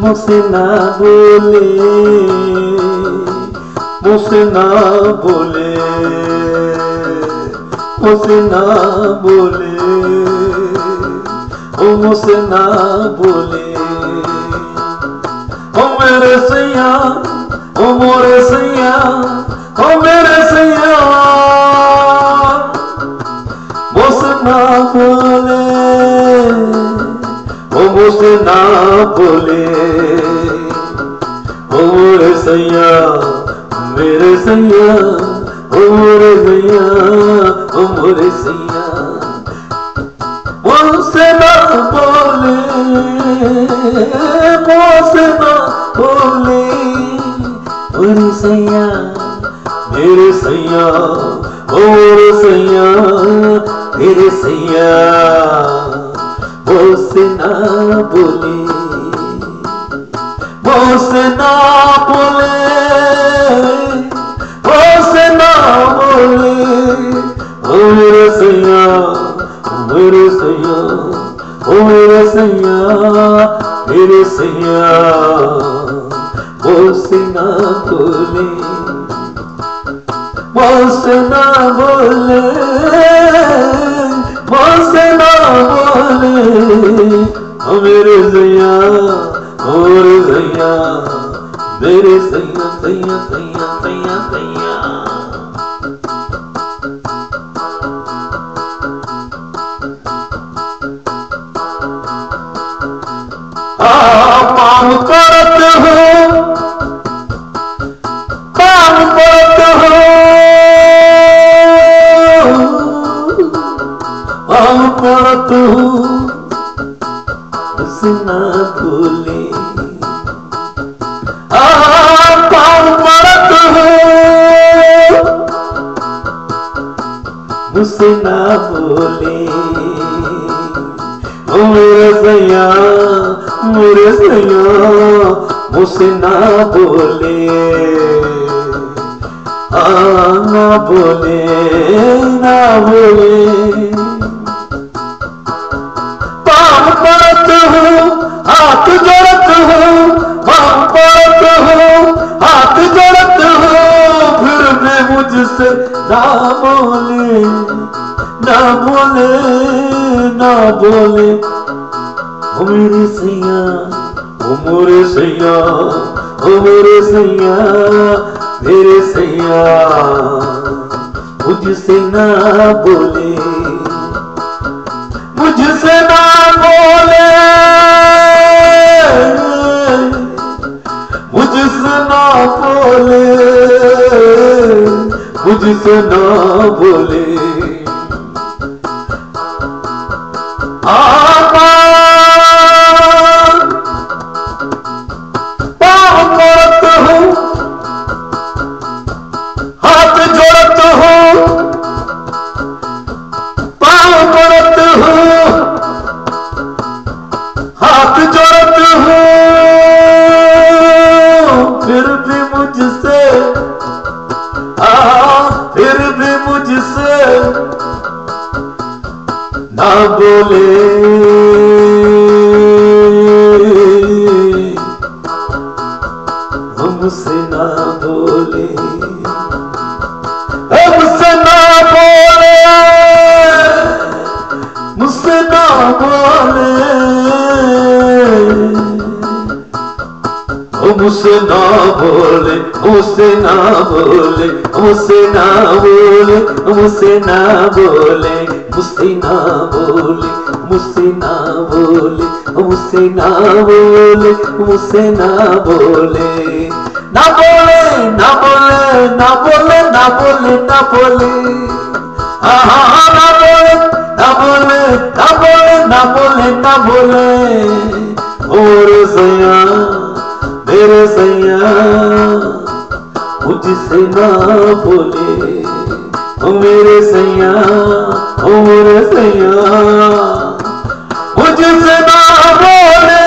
मुझसे ना बोले मुझसे ना बोले मुझसे ना बोले, ओ मुझसे ना बोले। ओ मेरे सैया, ओ मोरे सैया, ओ मेरे सैया। मुझसे ना बोले, ओ मुझसे ना बोले। ओ मोरे सैया, मेरे सैया। ओ मोरे सैया ओ मोरे सैया मुझसे ना बोले मुझसे ना बोले मेरे सैया मेरे सैया मेरे सैया मेरे सैया। मुझसे ना बोले मुझसे ना बोले। मेरे सैया ओ मेरे सैया मेरे सैया मुझसे ना बोले मुझसे ना बोले मुझसे ना बोले ओ मेरे सैया ओ मेरे सैया मेरे सैया सैया सैया सैया सैया काम करत हो भूले। काम करत हो, मुझसे ना बोले। ओ मेरे सैया मेरे सैया, मुझसे ना बोले। आ ना बोले ना बोले। भी ना बोले ना बोले ना बोले। ओ मेरे सैया ओ मोरे सैया ओ मोरे सैया, मेरे सैया, मुझसे ना बोले। দিতে না বলে Senadolê. Vamos, Senadolê. Vamos, Senadolê. No Senadolê. Vamos, Senadolê. Vamos, Senadolê. Vamos, Senadolê. Vamos, Senadolê. मुझसे ना बोले मुझसे ना बोले मुझसे ना बोले मुझसे ना बोले ना बोले ना बोले ना बोले ना बोले ना बोले ना बोले ना बोले ना बोले हाँ हाँ हाँ ना बोले ना बोले और सैया मेरे सैया मुझसे ना बोले ओ मेरे सैया, ओ मेरे सैया, मुझसे ना बोले,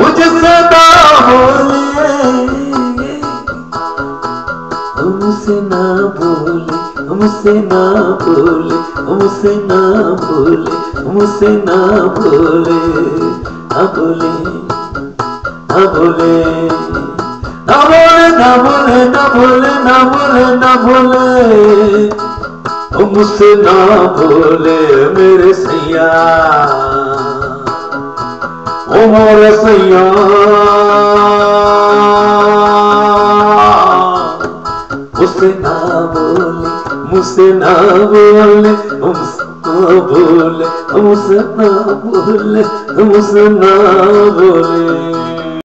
मुझसे ना बोले। हमसे ना बोले, हमसे ना बोले, हमसे ना बोले, हमसे ना बोले। अब बोले अब बोले। भूले ना भूले न भूले ना भूले मुझसे ना भूले मेरे सैया। ओ मोरे सैया। मुझसे ना भूले मुझसे ना भूले मुझसे भूले मुझसे ना भूले मुझसे ना भूले